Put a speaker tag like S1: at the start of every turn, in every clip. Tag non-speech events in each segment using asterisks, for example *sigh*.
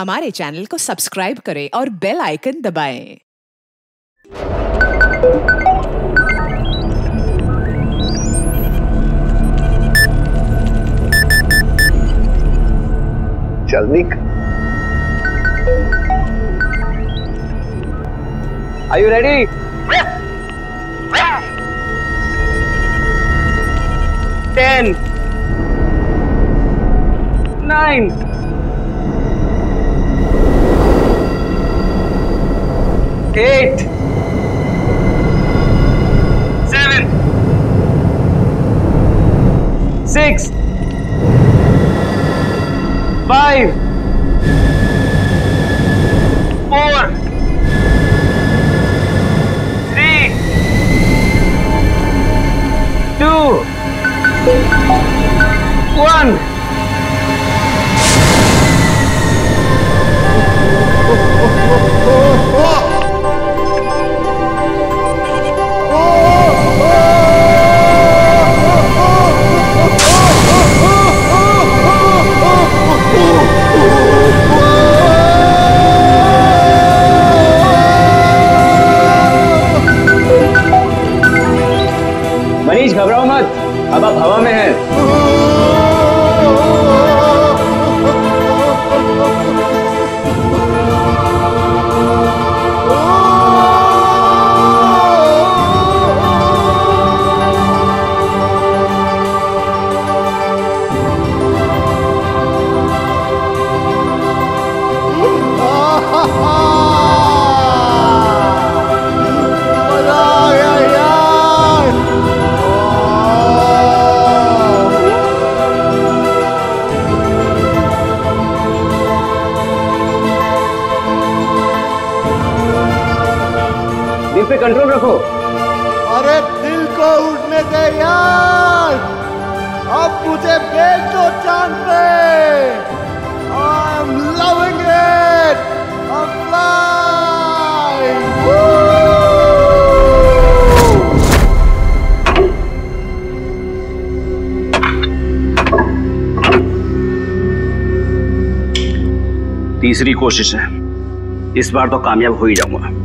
S1: हमारे चैनल को सब्सक्राइब करें और बेल आइकन दबाएँ।
S2: चल निक you ready? Ten. Nine. eight, seven, six, five, four, three, two, one. Oh, oh, oh. अब हवा में हैं। कोशिश है। इस बार तो कामयाब हो ही जाऊँगा।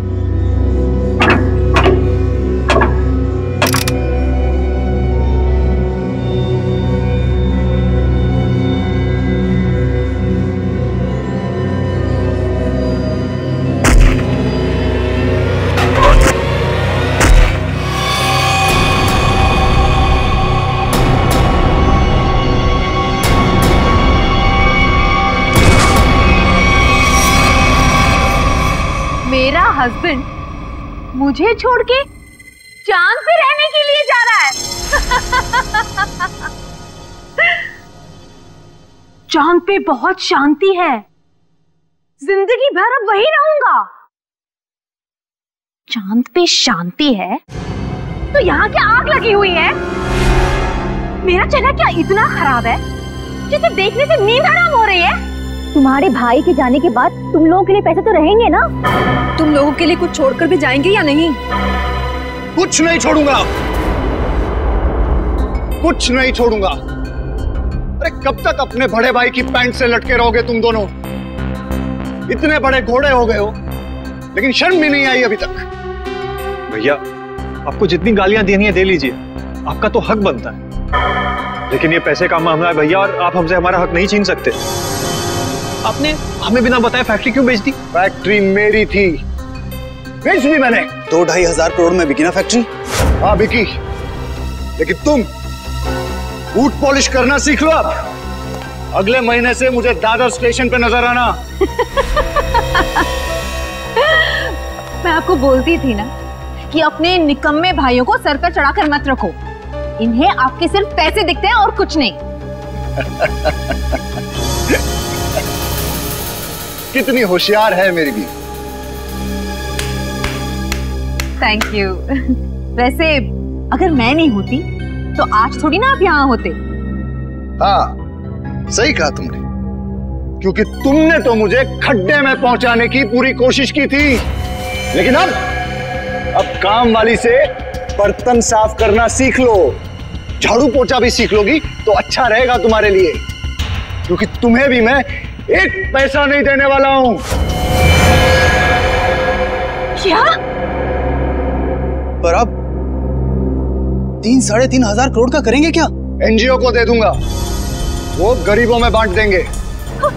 S3: मुझे छोड़ के चाँद पे रहने के लिए जा रहा है। *laughs* चाँद पे बहुत शांति है। ज़िंदगी भर अब वही रहूँगा। चाँद पे शांति है? तो यहाँ क्या आग लगी हुई है? मेरा चेहरा क्या इतना खराब है, जिसे देखने से नींद हराम हो रही है?
S4: तुम्हारे भाई के जाने के बाद तुम लोगों के लिए पैसे तो रहेंगे ना? तुम लोगों के लिए कुछ छोड़कर भी जाएँगे या नहीं?
S5: कुछ नहीं छोड़ूँगा। कुछ नहीं छोड़ूँगा। अरे कब तक अपने बड़े भाई की पैंट से लटके रहोगे तुम दोनों? इतने बड़े घोड़े हो गए हो लेकिन शर्म भी नहीं आई अभी तक।
S6: भैया आपको जितनी गालियाँ देनी है दे लीजिए। आपका तो हक बनता है। लेकिन ये पैसे का मामला है भैया और आप हमसे हमारा हक नहीं छीन सकते। आपने हमें बिना बताए फैक्ट्री क्यों बेच दी?
S5: फैक्ट्री मेरी थी। बेच दी मैंने।
S7: दो ढाई हज़ार करोड़ में बिकी ना फैक्ट्री
S5: हाँ बिकी। लेकिन तुम बूट पॉलिश करना सीख लो अब। अगले महीने से मुझे दादर स्टेशन पे नज़र आना। *laughs*
S3: मैं आपको बोलती थी ना कि अपने निकम्मे भाइयों को सर पर चढ़ाकर मत रखो। इन्हें आपके सिर्फ़ पैसे दिखते हैं और कुछ नहीं। *laughs*
S5: कितनी होशियार है मेरी भी।
S3: थैंक यू *laughs* वैसे अगर मैं नहीं होती तो आज थोड़ी ना आप यहाँ होते।
S5: हाँ सही कहा तुमने। क्योंकि तुमने तो मुझे खड्डे में पहुँचाने की पूरी कोशिश की थी। लेकिन अब अब काम वाली से बर्तन साफ़ करना सीख लो। झाड़ू पोछा भी सीख लोगी तो अच्छा रहेगा तुम्हारे लिए। क्योंकि तुम्हें भी मैं एक पैसा नहीं देने वाला हूँ।
S3: क्या?
S8: पर आप तीन साढ़े तीन हज़ार करोड़ का करेंगे क्या?
S5: एनजीओ को दे दूँगा। वो गरीबों में बांट देंगे।
S3: हम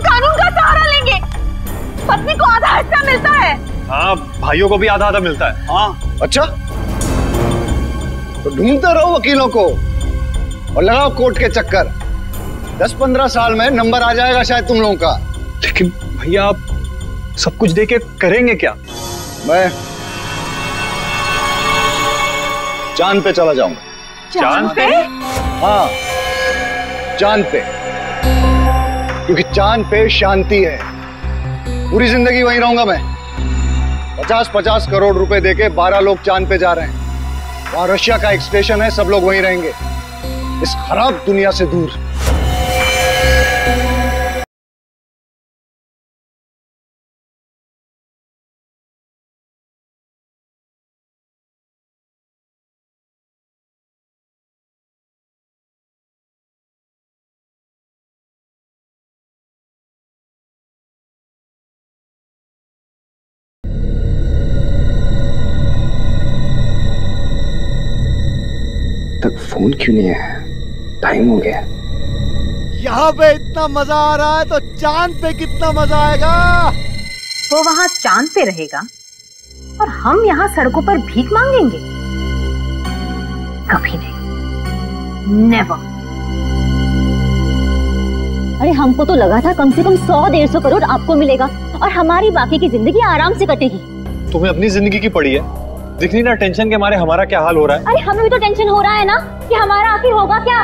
S3: कानून का सहारा लेंगे। पत्नी को आधा हिस्सा मिलता है।
S6: हाँ भाइयों को भी आधा आधा मिलता है।
S8: हाँ।
S5: अच्छा? तो ढूंढते रहो वकीलों को। और लगाओ कोर्ट के चक्कर। दस पंद्रह साल में नंबर आ जाएगा शायद तुम लोगों का।
S6: लेकिन भैया आप सब कुछ दे के करेंगे क्या?
S5: मैं चाँद पे चला जाऊँगा।
S6: चाँद
S3: पे?
S5: हाँ चाँद पे। क्योंकि चाँद पे शांति है। पूरी ज़िंदगी वहीं रहूँगा मैं। पचास पचास करोड़ रुपए देके बारह लोग चाँद पे जा रहे हैं। वहाँ रशिया का एक स्टेशन है सब लोग वहीं रहेंगे। इस खराब दुनिया से दूर।
S9: फ़ोन क्यों नहीं है? टाइम हो गया।
S2: यहाँ पे इतना मज़ा आ रहा है तो चाँद पे कितना मज़ा आएगा?
S3: वो वहाँ चाँद पे रहेगा और हम यहाँ सड़कों पर भीख मांगेंगे? कभी नहीं। नेवर
S4: अरे हमको तो लगा था कम से कम सौ डेढ़ सौ करोड़ आपको मिलेगा और हमारी बाकी की ज़िंदगी आराम से कटेगी।
S6: तुम्हें अपनी ज़िंदगी की पड़ी है। दिख नहीं ना टेंशन के मारे हमारा क्या हाल हो रहा है?
S4: अरे हमें भी तो टेंशन हो रहा है ना कि हमारा आखिर होगा क्या?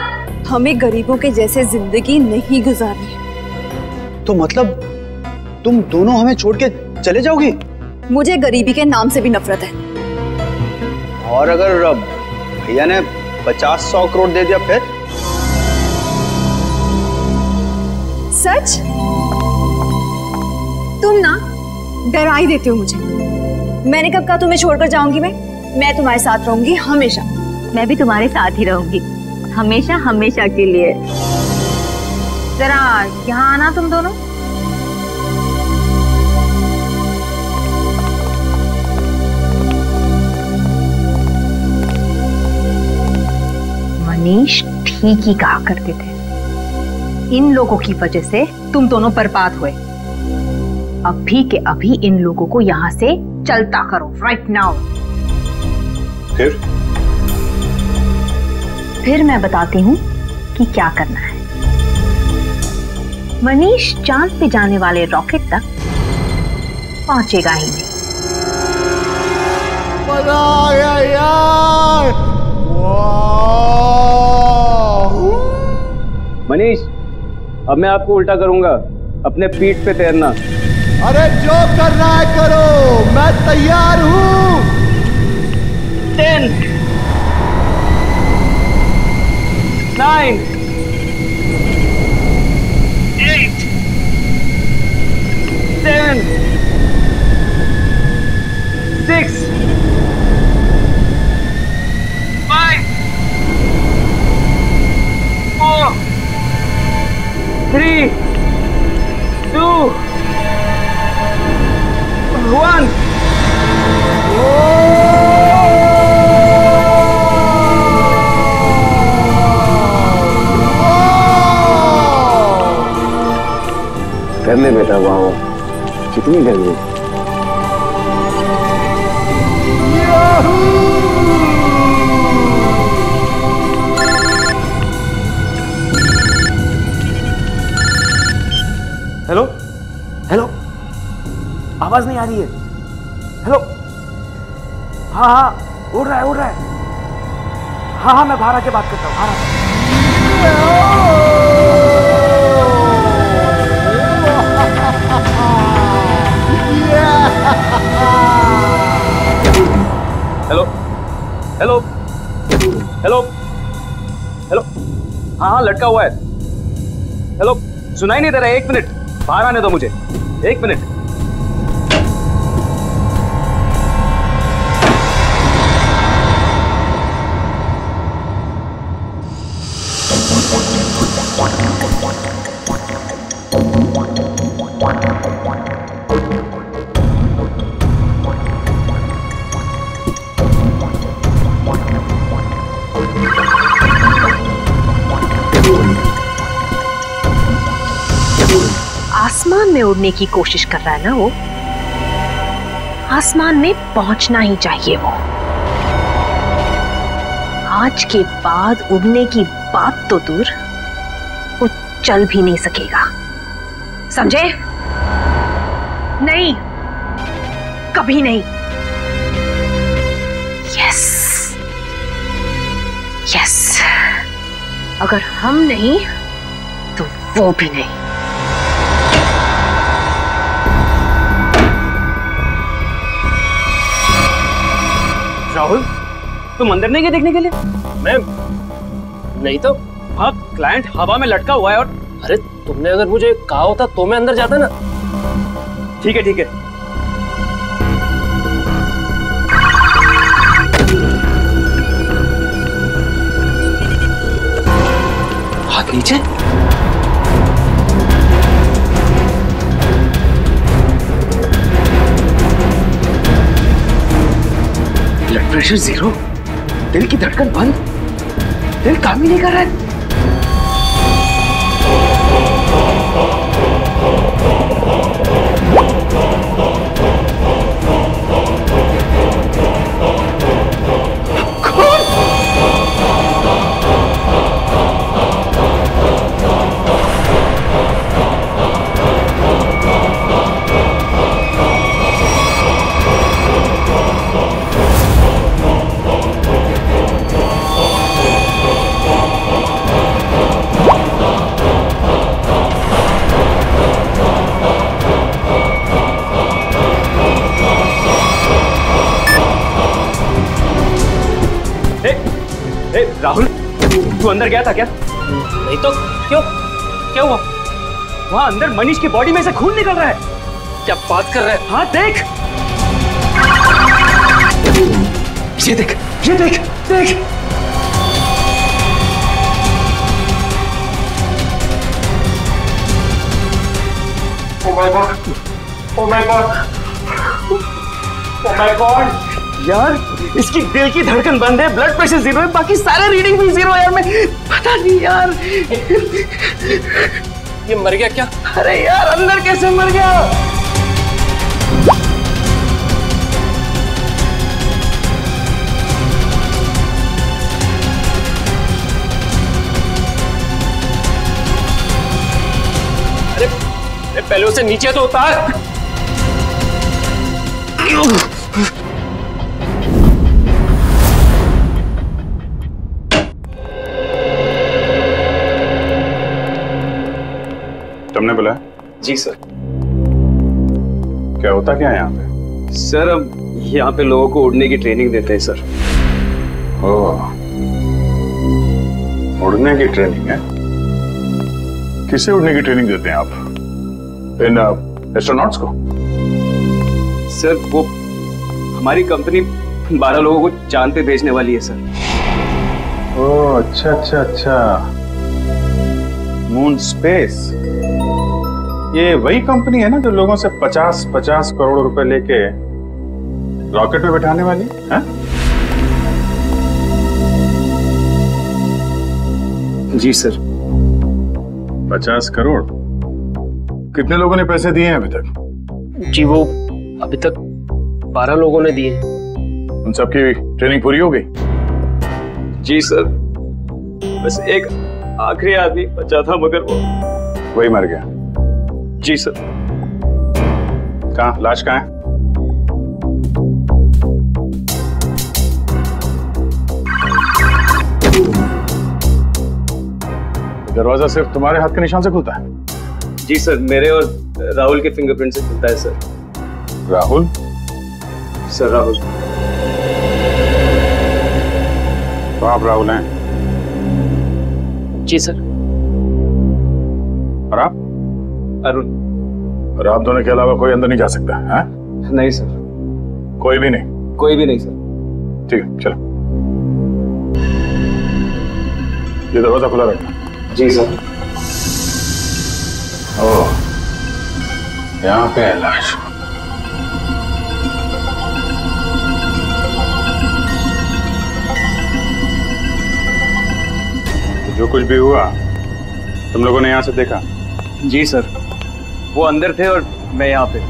S10: हमें गरीबों के जैसे ज़िंदगी नहीं गुजारनी
S8: तो मतलब तुम दोनों हमें छोड़ के चले जाओगी?
S10: मुझे गरीबी के नाम से भी नफरत है।
S8: और अगर भैया ने पचास सौ करोड़ दे दिया फिर?
S10: सच? तुम ना डरा ही देते हो मुझे। मैंने कब कहा तुम्हें छोड़कर जाऊँगी मैं? मैं तुम्हारे साथ रहूँगी हमेशा।
S3: मैं भी तुम्हारे साथ ही रहूँगी। हमेशा हमेशा के लिए। जरा यहाँ आना तुम दोनों। मनीष ठीक ही कहा करते थे। इन लोगों की वजह से तुम दोनों बर्बाद हुए। अभी के अभी इन लोगों को यहाँ से चलता करो राइट नाउ
S6: फिर?
S3: फिर मैं बताती हूँ कि क्या करना है। मनीष चाँद पे जाने वाले रॉकेट तक पहुंचेगा ही नहीं!
S11: मनीष अब मैं आपको उल्टा करूँगा। अपने पीठ पे तैरना।
S2: अरे जो करना है करो, मैं तैयार हूँ।
S11: Ten nine eight ten six five four three one
S9: कर ले बेटा वाह कितनी गर्मी?
S12: आवाज़ नहीं आ रही है। हेलो हाँ हाँ उड़ रहा है, उड़ रहा है। हाँ हाँ मैं बाहर आके बात करता हूँ हाँ
S11: हेलो हेलो हेलो हेलो हाँ हाँ लटका हुआ है। हेलो सुनाई नहीं दे रहा है, एक मिनट। बाहर आने दो मुझे। एक मिनट।
S3: उड़ने की कोशिश कर रहा है ना वो? आसमान में पहुँचना ही चाहिए वो। आज के बाद उड़ने की बात तो दूर, वो चल भी नहीं सकेगा। समझे? नहीं। कभी नहीं। यस यस अगर हम नहीं तो वो भी नहीं।
S11: राहुल तुम अंदर नहीं गए देखने के लिए?
S1: मैम नहीं तो
S11: हाँ क्लाइंट हवा में लटका हुआ है और
S1: अरे तुमने अगर मुझे कहा होता तो मैं अंदर जाता ना।
S11: ठीक है ठीक है।
S1: प्रेशर ज़ीरो दिल की धड़कन बंद? दिल काम ही नहीं कर रहा है।
S11: अंदर गया था क्या?
S1: नहीं तो क्यों? क्या हुआ?
S11: वहाँ अंदर मनीष की बॉडी में से खून निकल रहा है।
S1: क्या बात कर रहा है?
S11: हाँ देख।
S1: ये देख
S11: ये देख देख।
S13: Oh my god! Oh my god! Oh my god!
S11: यार इसकी दिल की धड़कन बंद है ब्लड प्रेशर ज़ीरो है बाकी सारे रीडिंग भी ज़ीरो है यार मैं पता नहीं यार।
S1: ये मर गया क्या?
S11: अरे यार अंदर कैसे मर गया?
S1: अरे अरे पहले उसे नीचे तो उतार।
S13: तुमने बुलाया?
S11: जी सर।
S13: क्या होता क्या है यहाँ पे?
S11: सर अब यहाँ पे लोगों को उड़ने की ट्रेनिंग देते हैं सर।
S13: ओह। उड़ने की ट्रेनिंग है? किसे उड़ने की ट्रेनिंग देते हैं आप? इन एस्ट्रोनॉट्स को?
S11: सर वो हमारी कंपनी बारह लोगों को चाँद पे भेजने वाली है सर।
S13: ओह अच्छा अच्छा अच्छा। मून स्पेस ये वही कंपनी है ना जो लोगों से पचास पचास करोड़ रुपए लेके रॉकेट में बैठाने वाली है?
S11: जी सर।
S13: पचास करोड़? कितने लोगों ने पैसे दिए हैं अभी तक?
S1: जी वो अभी तक बारह लोगों ने दिए
S13: उन सबकी ट्रेनिंग पूरी हो गई?
S11: जी सर। बस एक आखिरी आदमी बचा था मगर वो
S13: वही मर गया।
S11: जी सर।
S13: कहाँ? लाश कहाँ है? दरवाज़ा सिर्फ़ तुम्हारे हाथ के निशान से खुलता है?
S11: जी सर मेरे और राहुल के फिंगरप्रिंट से खुलता है सर।
S13: राहुल?
S11: सर राहुल।
S13: तो आप राहुल हैं।
S1: जी सर।
S11: अरुण।
S13: और आप दोनों के अलावा कोई अंदर नहीं जा सकता है?
S11: नहीं सर।
S13: कोई भी नहीं?
S11: कोई भी नहीं सर।
S13: ठीक है चलो। ये दरवाज़ा खुला रखना।
S11: जी सर।
S13: ओह यहाँ पे है लाश। जो कुछ भी हुआ तुम लोगों ने यहाँ से देखा?
S11: जी सर। वो अंदर थे और मैं यहाँ पे।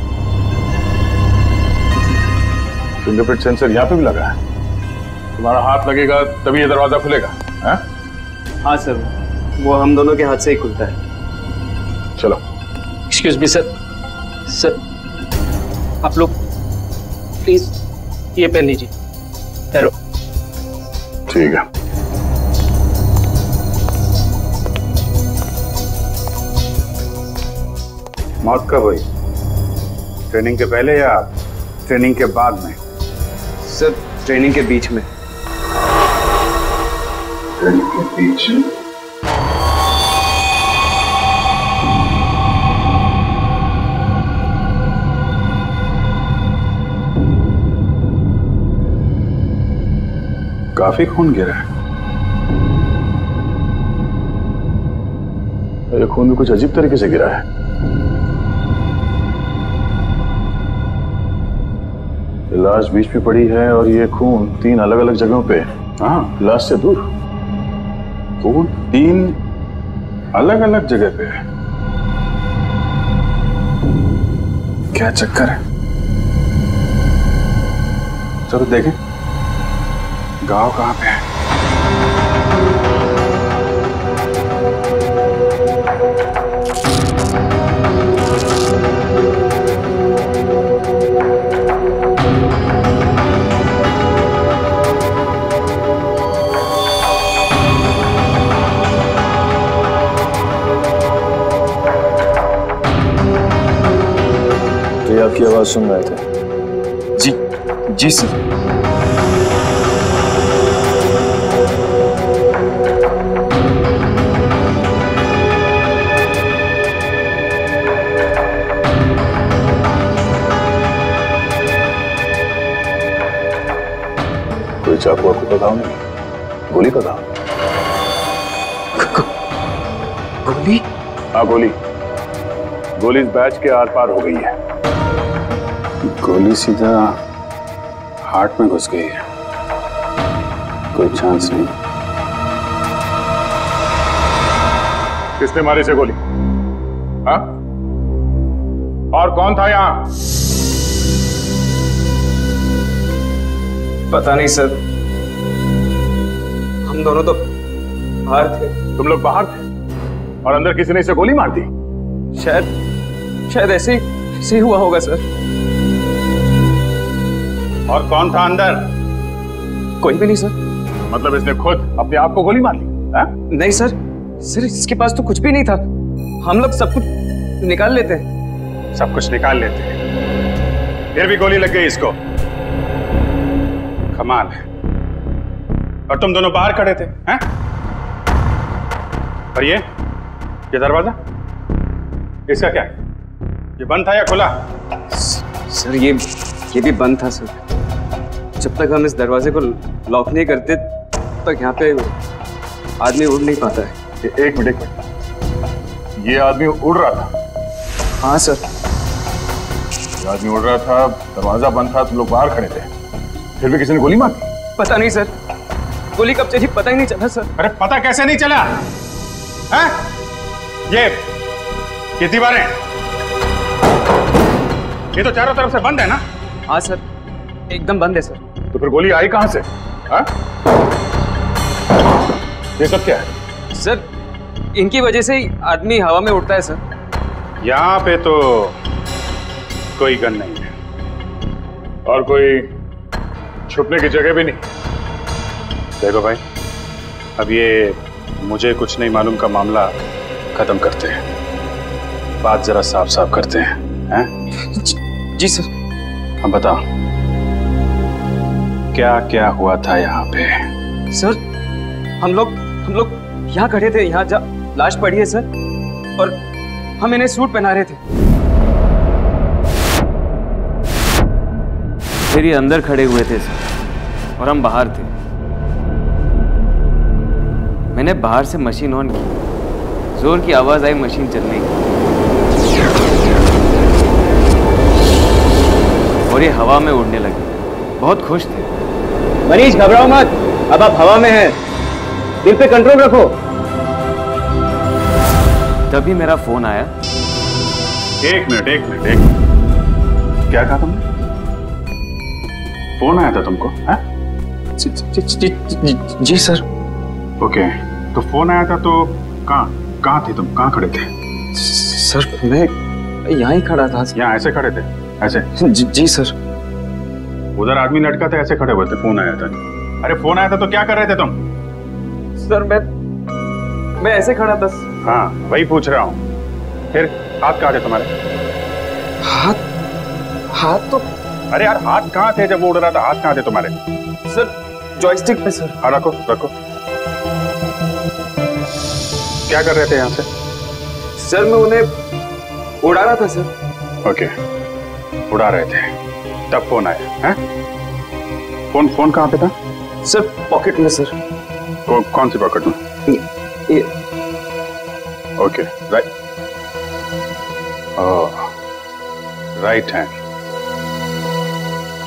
S13: फिंगरप्रिंट सेंसर यहाँ पे भी लगा है। तुम्हारा हाथ लगेगा तभी ये दरवाज़ा खुलेगा है?
S11: हाँ सर वो हम दोनों के हाथ से ही खुलता है।
S13: चलो।
S1: एक्सक्यूज मी सर सर आप लोग प्लीज़ ये पहन लीजिए।
S13: ठीक है। मौत कब हुई? ट्रेनिंग के पहले या ट्रेनिंग के बाद में?
S11: सर ट्रेनिंग के बीच में।
S13: ट्रेनिंग के बीच में? काफ़ी खून गिरा है। ये खून भी कुछ अजीब तरीके से गिरा है। लाश बीच पे पड़ी है और ये खून तीन अलग अलग जगहों पे हाँ। लाश से दूर। खून तीन अलग अलग जगह पे है। क्या चक्कर है? चलो देखें। गाँव कहाँ पे है?
S14: आपकी आवाज़ सुन रहे थे।
S11: जी जी सर।
S14: कोई चाकू आपको बताओ नहीं? गोली बताओ
S11: गोली?
S13: हाँ गोली। गोली इस बैच के आर पार हो गई है। गोली सीधा हार्ट में घुस गई है। कोई चांस नहीं। किसने मारी से गोली? हाँ? और कौन था यहाँ?
S11: पता नहीं सर। हम दोनों तो बाहर थे।
S13: तुम लोग बाहर थे? और अंदर किसी ने इसे गोली मार दी?
S11: शायद शायद ऐसे ऐसे ही हुआ होगा सर।
S13: और कौन था अंदर?
S11: कोई भी नहीं सर।
S13: मतलब इसने खुद अपने आप को गोली मार ली है?
S11: नहीं सर। सर इसके पास तो कुछ भी नहीं था। हम लोग सब कुछ निकाल लेते हैं।
S13: सब कुछ निकाल लेते हैं। फिर भी गोली लग गई इसको। कमाल है। और तुम दोनों बाहर खड़े थे हैं? और ये? ये दरवाज़ा? इसका क्या? ये बंद था या खुला?
S11: सर ये ये भी बंद था सर। जब तक हम इस दरवाजे को लॉक नहीं करते तब तक यहाँ पे आदमी उड़ नहीं पाता है।
S13: एक मिनट एक मिनट। ये आदमी उड़ रहा था?
S11: हाँ सर।
S13: ये आदमी उड़ रहा था दरवाज़ा बंद था तो लोग बाहर खड़े थे। फिर भी किसी ने गोली मार
S11: पता नहीं सर। गोली कब चली पता ही नहीं चला सर।
S13: अरे पता कैसे नहीं चला? हैं? ये ये दीवारें ये तो चारों तरफ़ से बंद है ना?
S11: हाँ सर। एकदम बंद है सर।
S13: तो फिर गोली आई कहाँ से? हाँ? ये सब क्या है?
S11: सर इनकी वजह से आदमी हवा में उड़ता है सर।
S13: यहाँ पे तो कोई गन नहीं है। और कोई छुपने की जगह भी नहीं। देखो भाई अब ये मुझे कुछ नहीं मालूम का मामला खत्म करते हैं। बात जरा साफ़ साफ़ करते हैं हैं?
S11: जी सर।
S13: हम बताओ। क्या क्या हुआ था यहाँ पे?
S11: सर हम लोग हम लोग यहाँ खड़े थे यहाँ जा लाश पड़ी है सर। और हम इन्हें सूट पहना रहे थे। फिर ये अंदर खड़े हुए थे सर और हम बाहर थे। मैंने बाहर से मशीन ऑन की। ज़ोर की आवाज़ आई मशीन चलने की।
S15: और ये हवा में उड़ने लगे। बहुत खुश थे।
S16: मनीष घबराओ मत। अब आप हवा में हैं। दिल पे कंट्रोल रखो।
S15: तभी मेरा फ़ोन आया।
S13: एक मिनट एक मिनट एक मिनट। क्या कहा तुमने? फ़ोन आया था तुमको हाँ?
S11: जी, जी, जी, जी, जी सर।
S13: ओके तो फ़ोन आया था तो कहाँ कहाँ थे तुम? कहाँ खड़े थे?
S11: सर मैं यहाँ ही खड़ा था।
S13: यहाँ ऐसे खड़े थे ऐसे?
S11: जी, जी सर।
S13: उधर आदमी लटका था ऐसे खड़े हुए थे फ़ोन आया था। अरे फ़ोन आया था तो क्या कर रहे थे तुम?
S11: सर मैं मैं ऐसे खड़ा था।
S13: हाँ वही पूछ रहा हूँ। फिर हाथ कहाँ थे तुम्हारे?
S11: हाथ हाथ तो
S13: अरे यार हाथ कहाँ थे जब वो उड़ रहा था? हाथ कहाँ थे तुम्हारे?
S11: सर जॉयस्टिक पे सर।
S13: हाँ रखो रखो। क्या कर रहे थे यहाँ से?
S11: सर मैं उन्हें उड़ा रहा था सर।
S13: ओके उड़ा रहे थे। तब फ़ोन आया है? फ़ोन फ़ोन कहाँ पे था?
S11: सर पॉकेट में सर।
S13: कौ, कौन सी पॉकेट में?
S11: ये
S13: ओके राइट राइट हैंड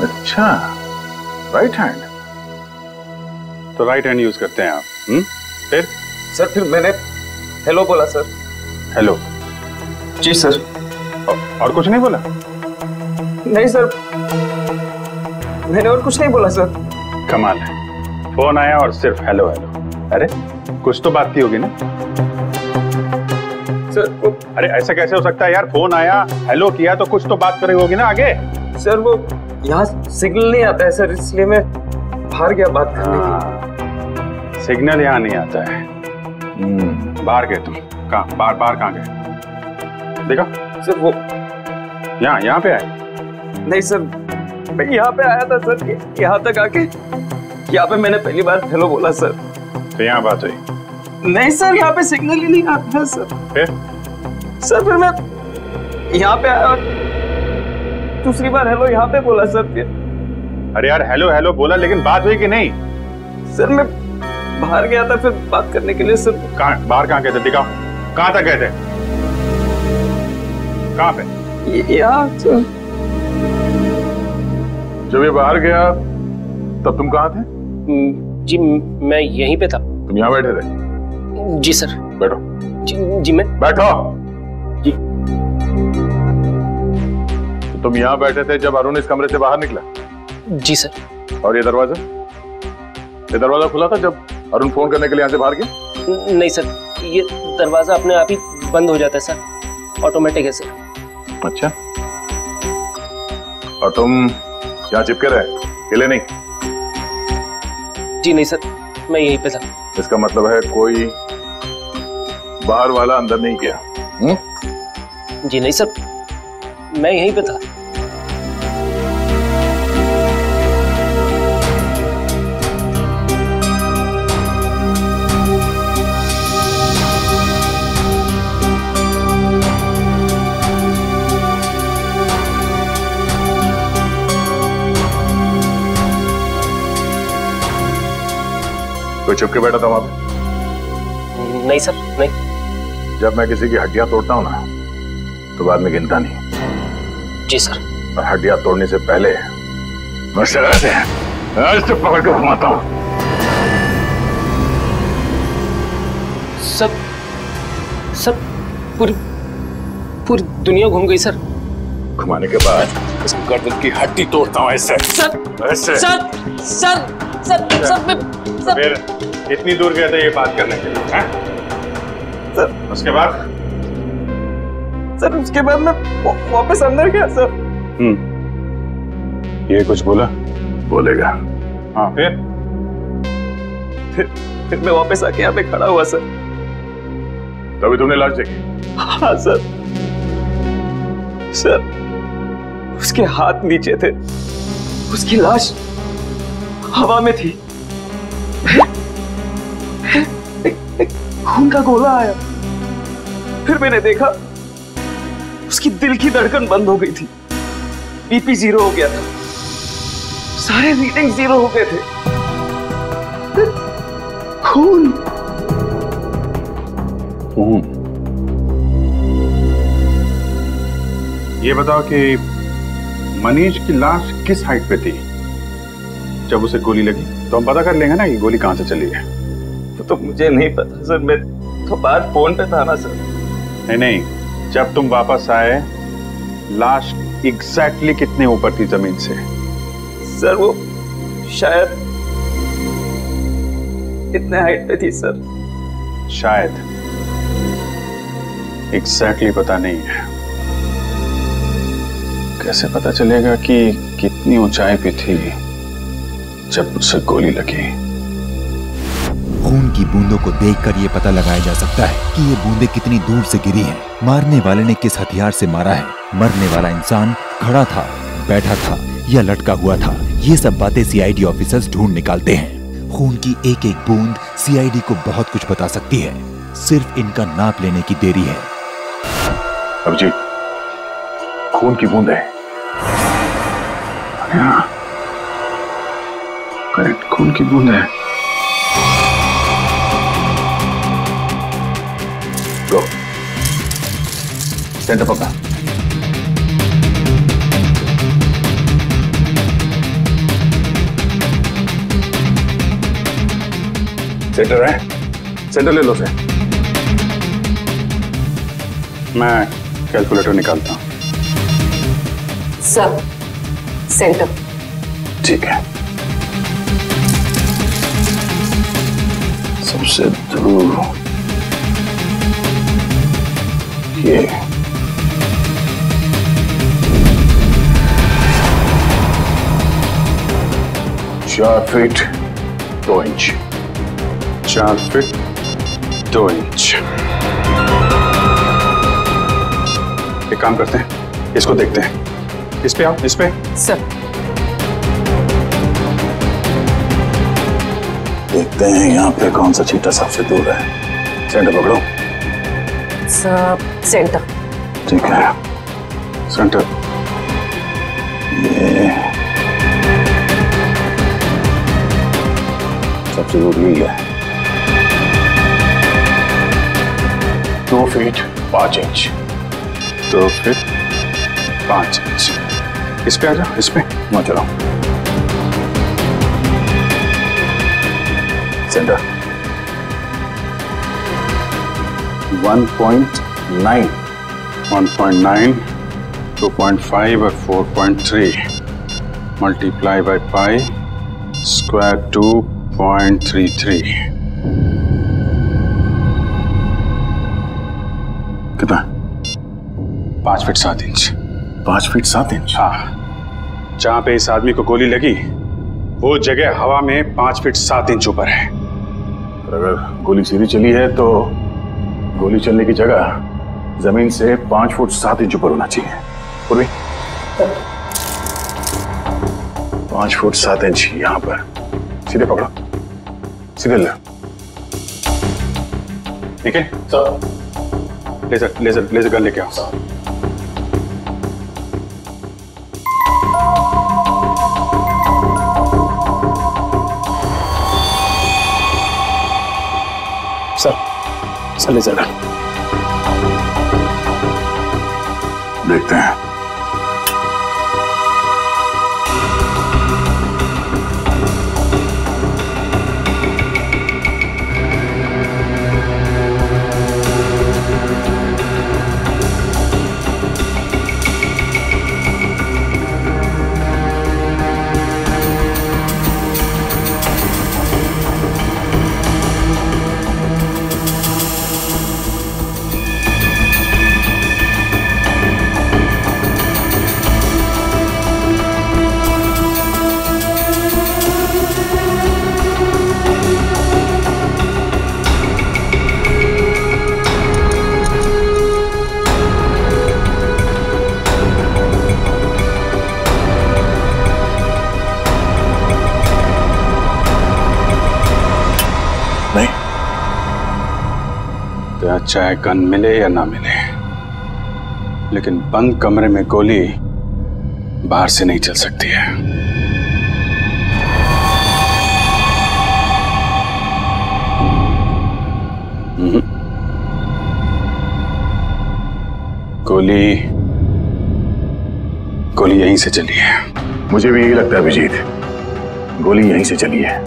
S13: अच्छा राइट हैंड तो राइट हैंड यूज़ करते हैं आप हम्म? फिर?
S11: सर फिर मैंने हेलो बोला सर।
S13: हेलो
S11: जी सर।
S13: और कुछ नहीं बोला?
S11: नहीं सर। मैंने और कुछ नहीं बोला सर।
S13: कमाल है। फ़ोन आया और सिर्फ़ हेलो हेलो। अरे कुछ तो बात की होगी ना?
S11: सर वो
S13: अरे ऐसा कैसे हो सकता है यार? फ़ोन आया हेलो किया तो कुछ तो बात करी होगी ना आगे?
S11: सर वो यहाँ सिग्नल नहीं आता है सर इसलिए मैं बाहर गया बात करने की
S13: सिग्नल यहाँ नहीं आता है। हम्म, बाहर गए तुम। कहाँ? बाहर बाहर कहाँ गए? देखा?
S11: सर वो
S13: यहाँ यहाँ पे आए?
S11: नहीं सर मैं यहाँ पे आया था सर यहाँ तक आके यहाँ पे मैंने पहली बार हेलो बोला सर।
S13: तो यहाँ बात हुई।
S11: नहीं सर यहाँ पे सिग्नल ही नहीं आता सर।
S13: फिर?
S11: सर फिर मैं यहाँ पे आया और दूसरी बार हेलो यहाँ पे बोला सर फिर।
S13: अरे यार हेलो हेलो बोला लेकिन बात हुई कि नहीं?
S11: सर मैं बाहर गया था फिर बात करने के लिए सर।
S13: कहाँ बाहर कहाँ गए थे दिखाओ। कहाँ तक गए थे? कहाँ पे?
S11: यहाँ सर।
S17: जब ये बाहर गया तब तुम कहाँ थे?
S1: जी मैं यहीं पे था।
S17: तुम यहाँ बैठे थे?
S1: जी सर।
S17: बैठो।
S1: जी, जी मैं
S17: बैठो।
S1: जी।
S17: तो तुम यहाँ बैठे थे जब अरुण इस कमरे से बाहर निकला?
S1: जी सर।
S17: और ये दरवाज़ा? ये दरवाज़ा खुला था जब अरुण फ़ोन करने के लिए यहाँ से बाहर गया?
S1: नहीं सर। ये दरवाज़ा अपने आप ही बंद हो जाता है सर। ऑटोमेटिक है सर।
S17: अच्छा। और तुम यहाँ चिपके रहे हिले नहीं?
S1: जी नहीं सर मैं यहीं पे था।
S17: इसका मतलब है कोई बाहर वाला अंदर नहीं गया। हुँ?
S1: जी नहीं सर मैं यहीं पे था।
S17: कोई छुप के बैठा था वहाँ पे?
S1: नहीं सर नहीं।
S17: जब मैं किसी की हड्डियाँ तोड़ता हूँ ना तो बाद में गिनता नहीं।
S1: जी सर।
S17: और हड्डियाँ तोड़ने से पहले मैं शराब से ऐसे पकड़ के घुमाता हूँ।
S1: सर सर पूरी पूरी दुनिया घूम गई सर।
S17: घुमाने के बाद इस गर्दन की हड्डी तोड़ता हूँ ऐसे।
S1: सर
S17: ऐसे।
S1: सर सर सर सर मैं सर
S13: फिर इतनी दूर गए थे ये बात करने के लिए हैं? उसके बाद?
S11: सर उसके बाद मैं वापस अंदर गया सर।
S13: हम्म। ये कुछ बोला?
S17: बोलेगा।
S13: हाँ। फिर?
S11: फिर फिर मैं वापस आके यहाँ पे खड़ा हुआ सर।
S17: तभी तुमने लाश देखी?
S11: हाँ सर। सर उसके हाथ नीचे थे। उसकी लाश हवा में थी। खून का गोला आया। फिर मैंने देखा, उसकी दिल की धड़कन बंद हो गई थी। बीपी ज़ीरो हो गया था। सारे रीडिंग ज़ीरो हो गए थे। खून।
S13: खून। ये बताओ कि मनीष की लाश किस हाइट पे थी? जब उसे गोली लगी। तो हम पता कर लेंगे ना कि गोली कहाँ से चली है।
S18: वो तो मुझे नहीं पता सर मैं तो बाहर फ़ोन पे था ना सर।
S13: नहीं नहीं जब तुम वापस आए लाश एग्जैक्टली कितने ऊपर थी ज़मीन से?
S18: सर वो शायद इतने हाइट पे थी सर।
S13: शायद। एग्जैक्टली exactly पता नहीं है। कैसे पता चलेगा कि कितनी ऊंचाई पे थी? जब उसे गोली लगी।
S19: खून की बूंदों को देखकर ये पता लगाया जा सकता है कि ये बूंदें कितनी दूर से गिरी हैं। मारने वाले ने किस हथियार से मारा है? मरने वाला इंसान खड़ा था बैठा था या लटका हुआ था? ये सब बातें सीआईडी ऑफिसर्स ढूंढ निकालते हैं। खून की एक एक बूंद सीआईडी को बहुत कुछ बता सकती है। सिर्फ़ इनका नाप लेने की देरी है।
S17: अभिजीत खून की बूंद। है।
S13: करेक्ट खून की बूंद है?
S17: गो सेंटर पकड़ा सेंटर है सेंटर ले लो से.
S13: मैं कैलकुलेटर निकालता हूँ.
S20: सब सेंटर
S17: ठीक है. सबसे दूर ये चार फीट दो इंच
S13: चार फीट दो इंच एक काम करते हैं, इसको देखते हैं। इस पे आओ, इस पे।
S20: सर
S17: देखते हैं यहाँ पे कौन सा चीटा सबसे दूर है। सेंटर पकड़ो।
S20: सब सेंटर
S17: ठीक है।
S13: सेंटर
S17: ये सबसे दूर यही है। दो फीट पाँच इंच
S13: दो फीट पाँच इंच इस पे आ जाओ इस पे।
S17: वहाँ चलो सेंटर
S13: 1.9 1.9 2.5 और 4.3 मल्टीप्लाई बाय पाई स्क्वायर 2.33 कितना? पाँच फीट सात इंच।
S17: पाँच फीट सात इंच?
S13: हाँ। जहाँ पे इस आदमी को गोली लगी वो जगह हवा में पाँच फीट सात इंच ऊपर है।
S17: और अगर गोली सीधी चली है तो गोली चलने की जगह ज़मीन से पाँच फुट सात इंच ऊपर होना चाहिए। पूर्वी? पाँच फुट सात इंच यहाँ पर। सीधे पकड़ो। सीधे ले।
S13: ठीक है? लेजर लेजर लेजर गन लेके आओ।
S17: सर जाना देखते हैं।
S13: चाहे गन मिले या ना मिले लेकिन बंद कमरे में गोली बाहर से नहीं चल सकती है। हम्म। गोली गोली यहीं से चली है। मुझे भी यही लगता है अभिजीत। गोली यहीं से चली है।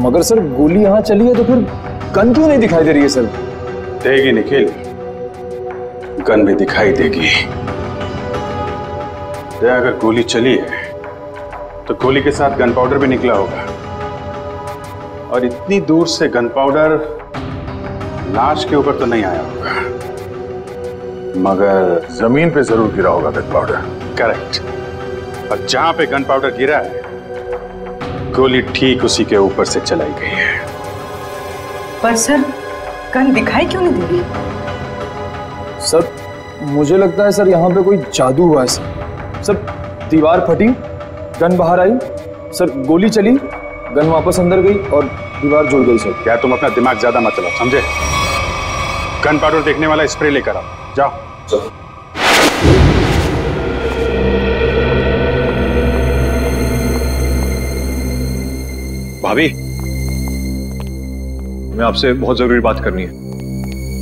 S21: मगर सर गोली यहाँ चली है तो फिर गन क्यों नहीं दिखाई दे रही है सर?
S13: देगी निखिल। गन भी दिखाई देगी। अगर गोली चली है तो गोली के साथ गन पाउडर भी निकला होगा। और इतनी दूर से गन पाउडर लाश के ऊपर तो नहीं आया होगा। मगर ज़मीन पे ज़रूर गिरा होगा गन पाउडर। करेक्ट। और जहाँ पे गन पाउडर गिरा है, गोली ठीक उसी के ऊपर से चलाई गई है।
S10: पर सर गन दिखाई क्यों नहीं दे रही?
S21: सर मुझे लगता है सर यहाँ पे कोई जादू हुआ है सर। सर दीवार फटी गन बाहर आई सर गोली चली गन वापस अंदर गई और दीवार जुड़ गई सर।
S13: क्या तुम अपना दिमाग ज़्यादा मत चलाओ समझे? गन पाउडर देखने वाला स्प्रे लेकर आओ। जाओ।
S21: भाभी मैं आपसे बहुत ज़रूरी बात करनी है।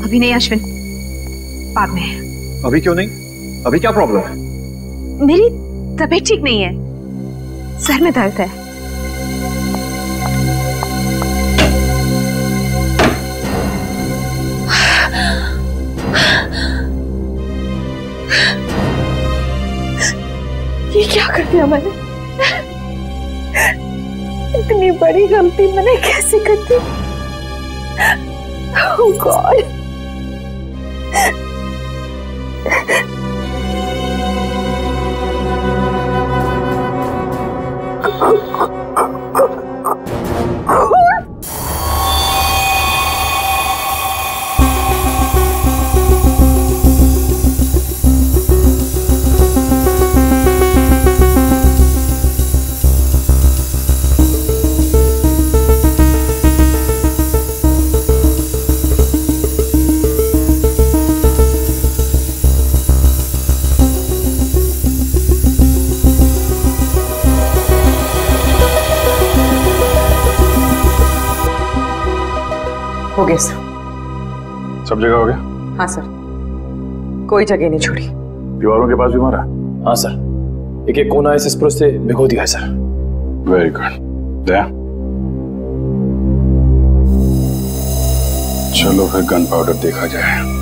S3: अभी नहीं अश्विन। बाद में।
S21: अभी क्यों नहीं? अभी क्या प्रॉब्लम है?
S3: मेरी तबीयत ठीक नहीं है। सर में दर्द है।
S22: ये क्या कर दिया मैंने? इतनी बड़ी गलती मैंने कैसे कर दी? Oh God.
S10: हो
S13: सब जगह हो गया?
S10: हाँ सर। कोई जगह नहीं छोड़ी।
S13: दीवारों के पास भी मारा?
S21: हाँ सर। एक एक कोना इस स्प्रो से भिगो दिया है सर।
S13: वेरी गुड दया। चलो फिर गन पाउडर देखा जाए।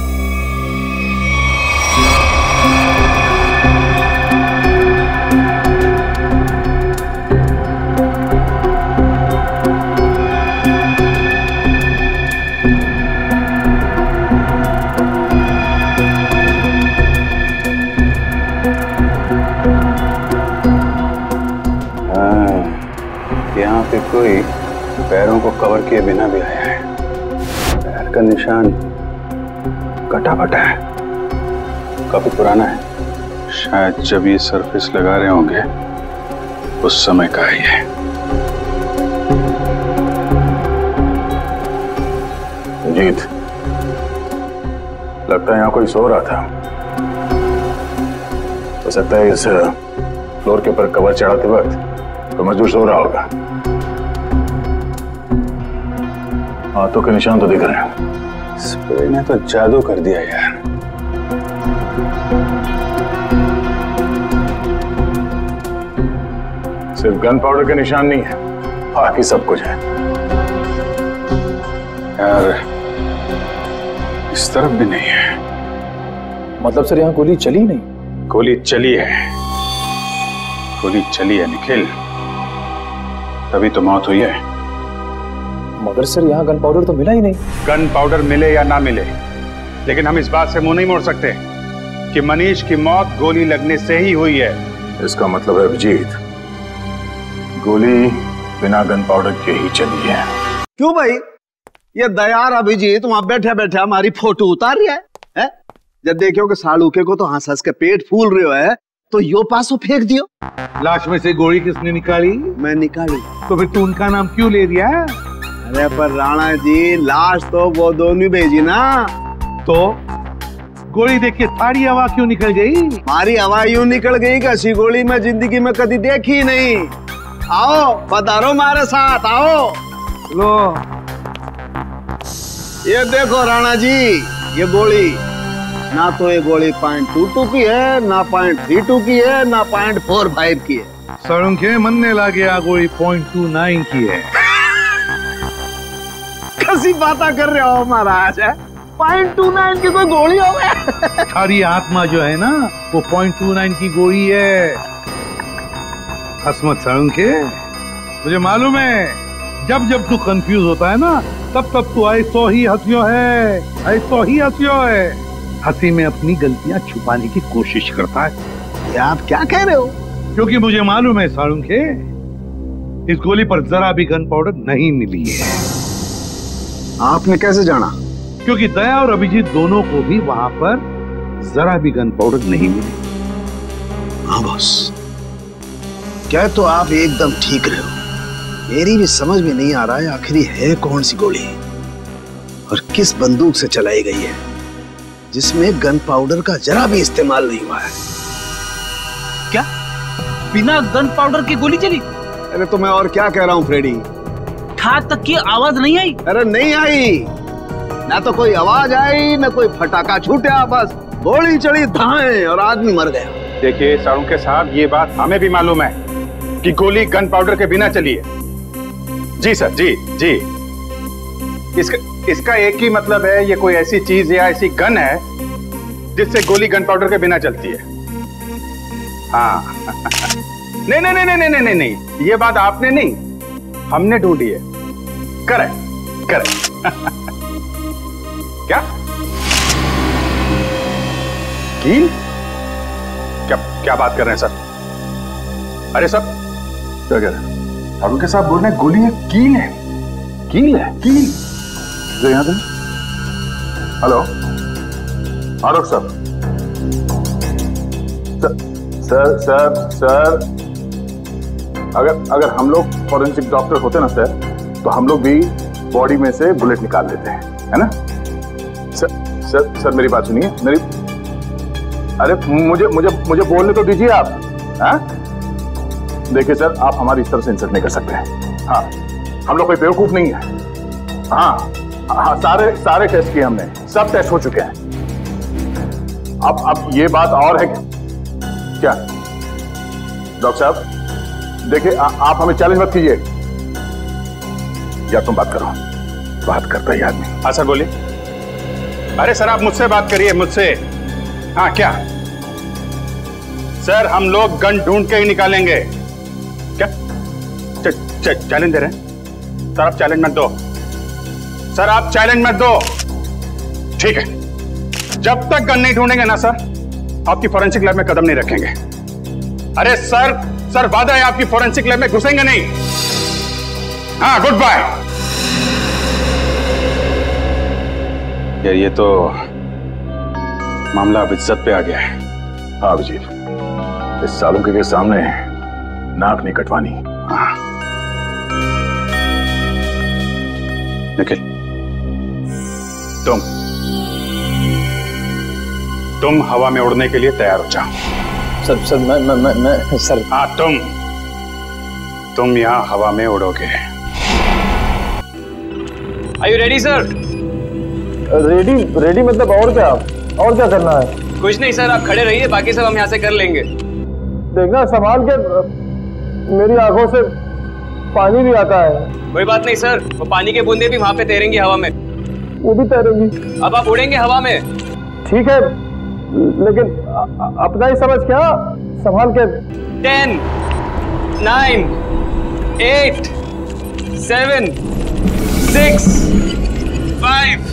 S13: कोई पैरों को कवर किए बिना भी आया है। पैर का निशान कटा फटा है। काफ़ी पुराना है। शायद जब ये सरफेस लगा रहे होंगे, उस समय का ही है। जीत, लगता है यहाँ कोई सो रहा था। हो सकता है इस फ्लोर के ऊपर कवर चढ़ाते वक्त तो मजदूर सो रहा होगा। हाथों के निशान तो दिख रहे हैं। स्प्रे ने तो जादू कर दिया यार। सिर्फ़ गन पाउडर के निशान नहीं है बाकी सब कुछ है। यार इस तरफ़ भी नहीं है।
S21: मतलब सर यहाँ गोली चली नहीं?
S13: गोली चली है। गोली चली है निखिल। तभी तो मौत हुई है।
S21: मगर सर यहाँ गन पाउडर तो मिला ही नहीं।
S13: गन पाउडर मिले या ना मिले लेकिन हम इस बात से मुँह नहीं मोड़ सकते कि मनीष की मौत गोली लगने से ही हुई है। इसका मतलब है अभिजीत गोली बिना गन पाउडर के ही चली है।
S5: क्यों भाई? ये दयार अभिजीत वहाँ बैठे बैठे हमारी फ़ोटो उतार रहा है, है? जब देखियो कि सालूके को तो हंस हंस के पेट फूल रहे है तो यो पासो फेंक दियो।
S23: लाश में से गोली किसने निकाली?
S5: मैं निकाली।
S23: तो फिर तू उनका नाम क्यों ले दिया
S5: अरे पर राणा जी लाश तो वो दोनों भेजी ना।
S23: तो? गोली देख के थारी हवा क्यों निकल गई?
S5: हमारी हवा यूँ निकल गई कि ऐसी गोली मैं ज़िंदगी में कभी देखी नहीं। आओ पधारो मारे साथ आओ। लो। ये देखो राणा जी ये गोली। ना तो ये गोली पॉइंट टू टू की है ना पॉइंट थ्री टू की है ना पॉइंट फोर फाइव की है।
S23: सड़ुंखे मनने लागे आ गोली पॉइंट टू नाइन की है।
S5: कैसी बातें कर रहे हो महाराज पॉइंट टू नाइन की कोई गोली हो गया?
S23: थारी आत्मा जो है ना, वो पॉइंट टू नाइन की गोली है। हसमत सड़ुंखे मुझे मालूम है, जब जब तू कंफ्यूज होता है ना, तब तब तू ऐसो ही हंसियो है, ऐसो ही हंसियो है। हँसी में अपनी गलतियाँ छुपाने की कोशिश करता है।
S5: ये आप क्या कह रहे हो?
S23: क्योंकि मुझे मालूम है साळुंखे इस गोली पर जरा भी गन पाउडर नहीं मिली है।
S5: आपने कैसे जाना?
S23: क्योंकि दया और अभिजीत दोनों को भी वहाँ पर जरा भी गन पाउडर नहीं मिली।
S5: हाँ बॉस क्या तो आप एकदम ठीक रहे हो? मेरी भी समझ में नहीं आ रहा है आखिर है कौन सी गोली? और किस बंदूक से चलाई गई है? जिसमें गन पाउडर का जरा भी इस्तेमाल नहीं हुआ है।
S18: क्या? बिना गन पाउडर की गोली चली?
S5: अरे तो मैं और क्या कह रहा हूँ फ्रेडी
S18: ठा तक की आवाज़ नहीं आई?
S5: अरे नहीं आई। ना तो कोई आवाज़ आई ना कोई फटाका छूटा बस गोली चढ़ी धाए और आदमी मर गया।
S13: देखिए साळुंखे साहब ये बात हमें भी मालूम है कि गोली गन पाउडर के बिना चली है। जी सर जी जी। इसका इसका एक ही मतलब है ये कोई ऐसी चीज़ या ऐसी गन है जिससे गोली गन पाउडर के बिना चलती है। हाँ। *laughs* नहीं नहीं नहीं नहीं नहीं नहीं नहीं। ये बात आपने नहीं हमने ढूंढी है। करेक्ट करेक्ट *laughs* क्या? कील? क्या क्या बात कर रहे हैं, सर? अरे, सर। क्या कह रहे हैं? अरुण के साहब बोल रहे हैं, गोली है कील है? कील है? कील। जो यहाँ से। हेलो? आरोप सर सर सर सर। अगर अगर हम लोग फॉरेंसिक डॉक्टर होते ना सर तो हम लोग भी बॉडी में से बुलेट निकाल लेते हैं, है ना? सर सर सर मेरी बात सुनिए, मेरी, अरे, मुझे मुझे मुझे बोलने तो दीजिए आप हाँ? देखिए सर आप हमारी इस तरह से इंसल्ट नहीं कर सकते हैं। हाँ हम लोग कोई बेवकूफ़ नहीं है। हाँ हाँ सारे सारे टेस्ट किए हमने, सब टेस्ट हो चुके हैं। अब अब ये बात और है क्या? डॉक्टर साहब देखिए आप हमें चैलेंज मत कीजिए। या तुम बात करो। बात करता ही आदमी। हाँ सर बोलिए। अरे सर, आप मुझसे बात करिए, मुझसे। हाँ क्या? सर, हम लोग गन ढूंढ के ही निकालेंगे। क्या? चैलेंज दे रहे हैं? सर, आप चैलेंज मत दो। सर, आप चैलेंज मत दो। ठीक है। जब तक गन नहीं ढूंढेंगे ना, सर, आपकी फॉरेंसिक लैब में कदम नहीं रखेंगे। अरे सर सर वादा है आपकी फोरेंसिक लैब में घुसेंगे नहीं। हाँ गुड बाय
S17: यार ये तो मामला अब इज़्ज़त पे आ गया है। हाँ अभिजीत। इस सालों के, सामने नाक नहीं कटवानी। हाँ। निखिल।
S13: तुम। तुम हवा में उड़ने के लिए तैयार हो जाओ।
S17: सर सर मैं मैं मैं, मैं सर।
S13: हाँ तुम तुम यहाँ हवा में उड़ोगे।
S1: Are you ready, sir?
S24: Ready ready मतलब और क्या? और क्या करना है?
S1: कुछ नहीं सर आप खड़े रहिए बाकी सब हम यहाँ से कर लेंगे।
S24: देखना संभाल के मेरी आँखों से पानी भी आता है।
S1: कोई बात नहीं सर वो पानी के बूंदे भी वहाँ पे तैरेंगी हवा में।
S24: वो भी तैरेंगी।
S1: अब आप उड़ेंगे हवा में।
S24: ठीक है। लेकिन अपना ही समझ क्या संभाल के
S1: ten nine eight seven six five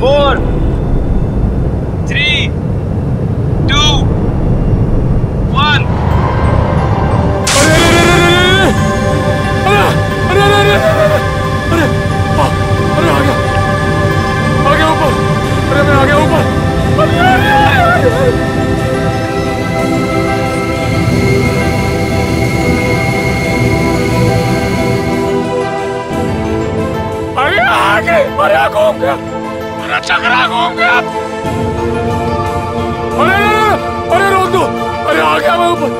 S1: four three two one
S25: अरे अरे अरे अरे आ घूम गया अरे चकरा घूम गया अरे अरे रोक दो अरे आ गया मैं ऊपर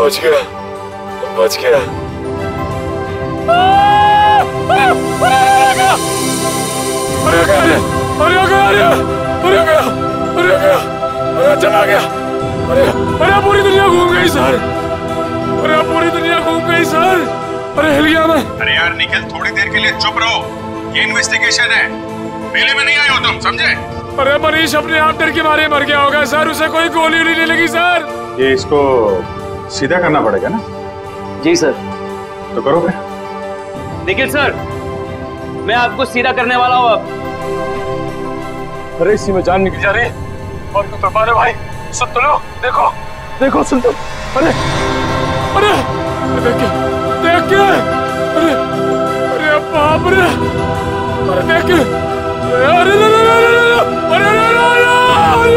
S25: बच गया बच गया आ, आ, आ, आ, आ, अरे अरे गया अरे गया अरे चला गया अरे अरे पूरी दुनिया घूम गई सर अरे पूरी दुनिया घूम गई सर अरे हिल गया मैं
S13: अरे यार निखिल थोड़ी देर के लिए चुप रहो। ये इन्वेस्टिगेशन है। मेले में नहीं आए हो तुम समझे?
S25: अरे मनीष अपने आप डर के मारे मर गया होगा सर। उसे कोई गोली नहीं लगी सर।
S13: ये इसको सीधा करना पड़ेगा ना?
S11: जी सर।
S13: तो करो फिर।
S11: निखिल सर। मैं आपको सीधा करने वाला हूँ अब
S25: अरे इसी में जान निकल जा रही है और तो कृपा भाई सुन तो लो देखो देखो सुन तो अरे अरे देखे देखे अरे अरे बाप रे अरे देखे अरे अरे अरे अरे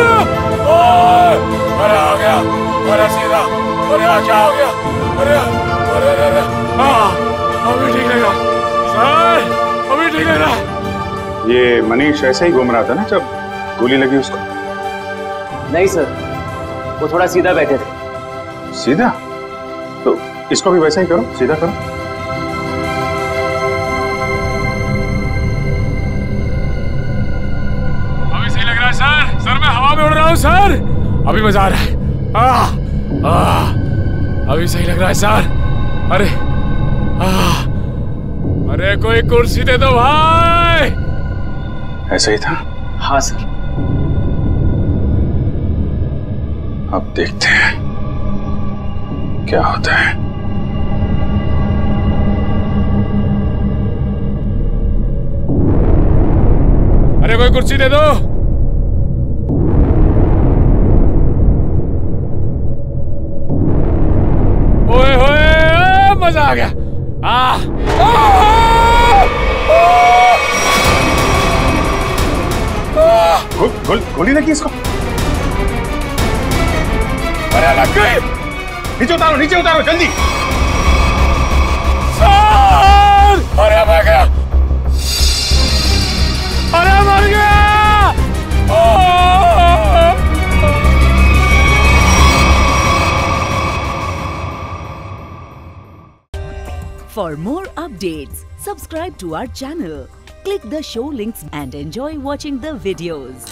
S25: अरे आ गया अरे सीधा अरे आ क्या हो गया अरे अरे अरे हाँ अभी ठीक है सर अभी लग रहा
S13: ये मनीष ऐसे ही घूम रहा था ना जब गोली लगी उसको?
S11: नहीं सर वो थोड़ा सीधा बैठे थे।
S13: सीधा? तो इसको भी वैसा ही करो सीधा करो।
S25: अभी सही लग रहा है सर। सर मैं हवा में उड़ रहा हूँ सर। अभी मज़ा आ रहा है। आ, आ, अभी सही लग रहा है सर। अरे आ, अरे कोई कुर्सी दे दो भाई।
S13: ऐसा ही था?
S11: हाँ सर।
S13: अब देखते हैं। क्या होता है?
S25: अरे कोई कुर्सी दे दो। ओए होए मज़ा आ गया। आ,
S13: गो, गोल, गोली लगी इसको
S25: अरे लग गई
S13: नीचे उतारो नीचे उतारो जल्दी
S25: सर अरे मैं गया अरे मर गया
S26: For more updates, subscribe to our channel, click the show links and enjoy watching the videos.